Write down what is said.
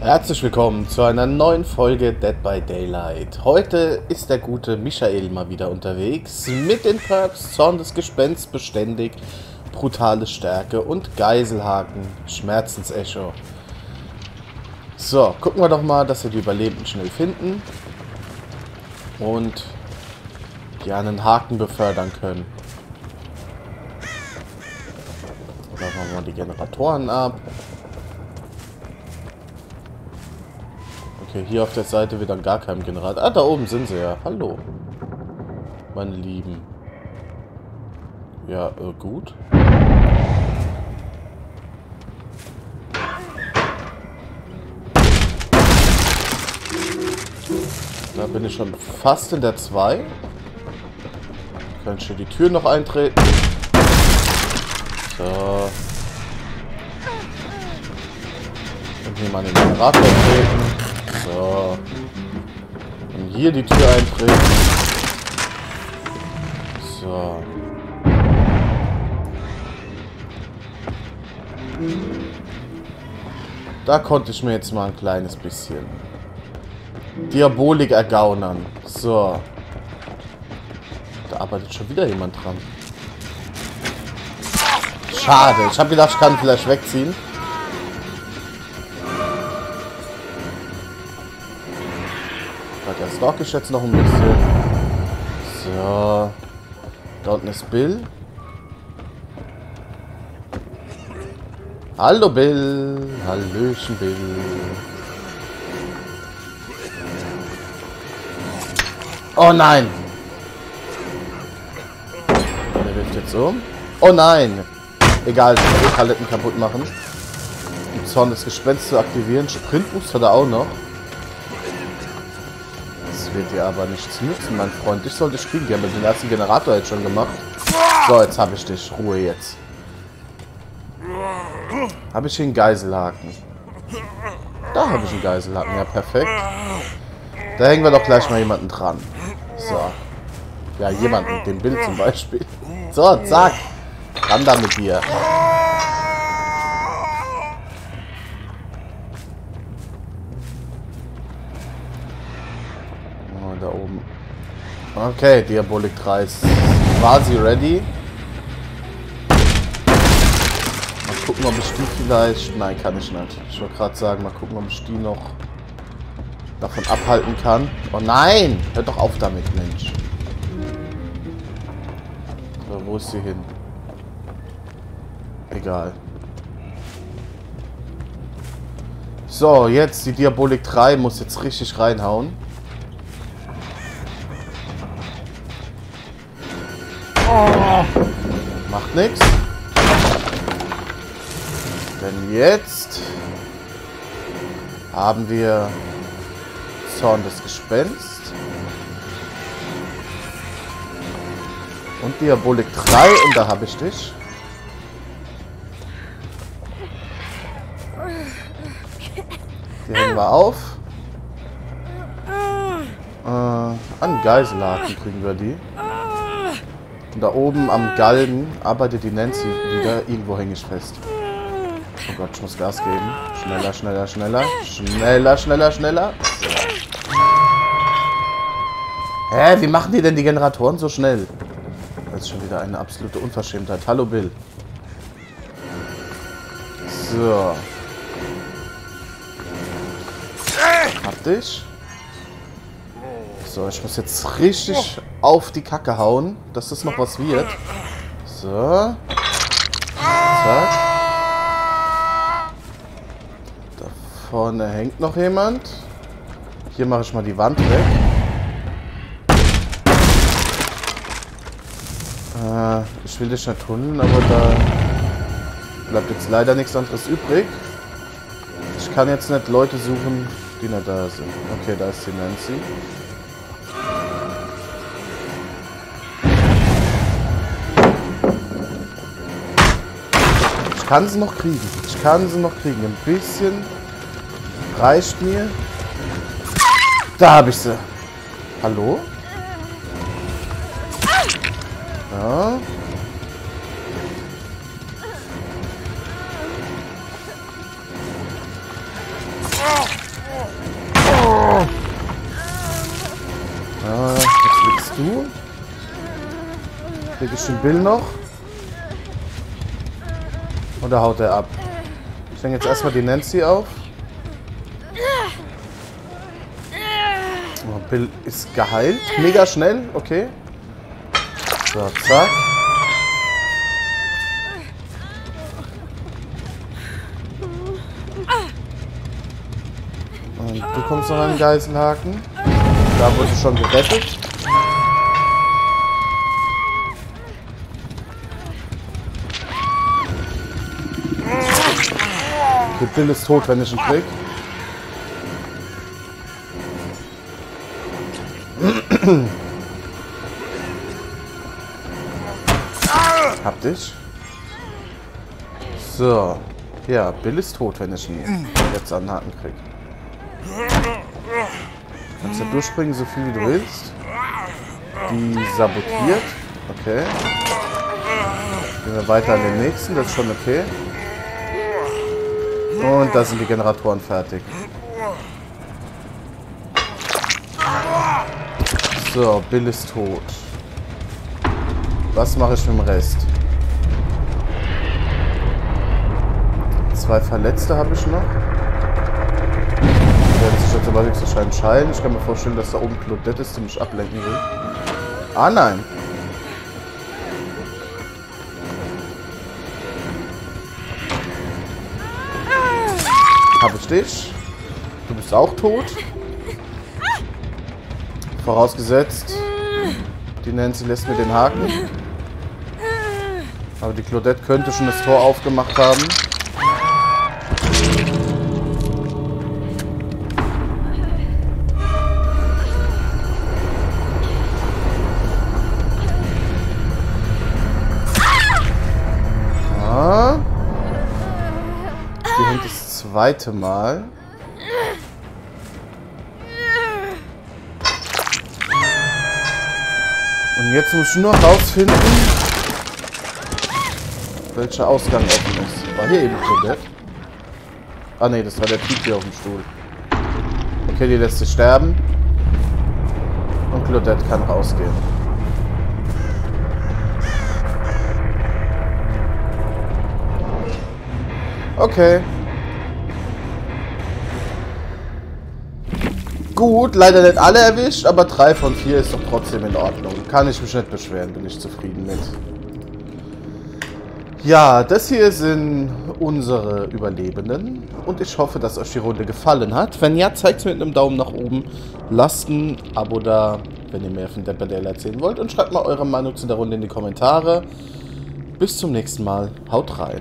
Herzlich willkommen zu einer neuen Folge Dead by Daylight. Heute ist der gute Michael mal wieder unterwegs mit den Perks Zorn des Gespenst beständig, brutale Stärke und Geiselhaken, Schmerzensecho. So, gucken wir doch mal, dass wir die Überlebenden schnell finden und die einen Haken befördern können. Machen wir die Generatoren ab. Okay, hier auf der Seite wird dann gar kein Generator. Ah, da oben sind sie ja. Hallo. Meine Lieben. Ja, äh, gut. Da bin ich schon fast in der 2. Kann ich die Tür noch eintreten. So. Und hier mal den Generator treten. So. Und hier die Tür eintreten. So. Da konnte ich mir jetzt mal ein kleines bisschen Diabolik ergaunern. So. Da arbeitet schon wieder jemand dran. Schade. Ich habe gedacht, ich kann vielleicht wegziehen. Das rock ich jetzt noch ein bisschen. So. Da unten ist Bill. Hallo Bill. Hallöchen Bill. Oh nein. Der wirft jetzt um. Oh nein. Egal, ich kann die Paletten kaputt machen. Um Zorn des Gespenst zu aktivieren. Sprintboost hat er auch noch wird dir aber nichts nützen, mein Freund. Ich sollte kriegen. Die haben den ersten Generator jetzt schon gemacht. So, jetzt habe ich dich. Ruhe jetzt. Habe ich hier einen Geiselhaken? Da habe ich einen Geiselhaken. Ja, perfekt. Da hängen wir doch gleich mal jemanden dran. So. Ja, jemanden. Den Bild zum Beispiel. So, zack. Ran da mit dir. Okay, Diabolik 3 ist quasi ready. Mal gucken, ob ich die vielleicht... Nein, kann ich nicht. Ich wollte gerade sagen, mal gucken, ob ich die noch davon abhalten kann. Oh nein! Hör doch auf damit, Mensch. So, wo ist sie hin? Egal. So, jetzt die Diabolik 3 muss jetzt richtig reinhauen. Oh. Macht nichts. Denn jetzt haben wir Zorn des Gespenst. Und Diabolik 3 und da habe ich dich. Die hängen wir auf. Äh, an Geiselhaken kriegen wir die. Und da oben am Galgen arbeitet die Nancy wieder. Irgendwo hänge ich fest. Oh Gott, ich muss Gas geben. Schneller, schneller, schneller. Schneller, schneller, schneller. Hä, wie machen die denn die Generatoren so schnell? Das ist schon wieder eine absolute Unverschämtheit. Hallo, Bill. So. Hab dich. So, ich muss jetzt richtig auf die Kacke hauen, dass das noch was wird. So. Zack. Da vorne hängt noch jemand. Hier mache ich mal die Wand weg. Äh, ich will dich nicht tunneln, aber da bleibt jetzt leider nichts anderes übrig. Ich kann jetzt nicht Leute suchen, die nicht da sind. Okay, da ist die Nancy. Kann sie noch kriegen. Ich kann sie noch kriegen. Ein bisschen reicht mir. Da habe ich sie. Hallo? Ja. Ah, was willst du? Krieg ich den Bill noch? Oder haut er ab? Ich hänge jetzt erstmal die Nancy auf. Oh, Bill ist geheilt. Mega schnell, okay. So, zack. Und du kommst noch an den Geiselhaken. Da wurde schon gerettet. Der Bill ist tot, wenn ich ihn krieg. Hab dich. So. Ja, Bill ist tot, wenn ich ihn jetzt an den Haken krieg. Kannst du durchspringen, so viel wie du willst. Die sabotiert. Okay. Gehen wir weiter an den nächsten, das ist schon okay. Und da sind die Generatoren fertig. So, Bill ist tot. Was mache ich mit dem Rest? Zwei Verletzte habe ich noch. Die werden sich jetzt aber höchstwahrscheinlich scheiden. Ich kann mir vorstellen, dass da oben Claudette ist, die mich ablenken will. Ah, nein. Habe ich dich. Du bist auch tot. Vorausgesetzt, die Nancy lässt mir den Haken. Aber die Claudette könnte schon das Tor aufgemacht haben. Zweite Mal. Und jetzt muss ich nur rausfinden, welcher Ausgang offen ist. War hier eben Claudette? Ah ne, das war der Typ hier auf dem Stuhl. Okay, die lässt sich sterben. Und Claudette kann rausgehen. Okay. Gut, leider nicht alle erwischt, aber drei von vier ist doch trotzdem in Ordnung. Kann ich mich nicht beschweren, bin ich zufrieden mit. Ja, das hier sind unsere Überlebenden und ich hoffe, dass euch die Runde gefallen hat. Wenn ja, zeigt es mir mit einem Daumen nach oben. Lasst ein Abo da, wenn ihr mehr von Dead sehen wollt und schreibt mal eure Meinung zu der Runde in die Kommentare. Bis zum nächsten Mal. Haut rein.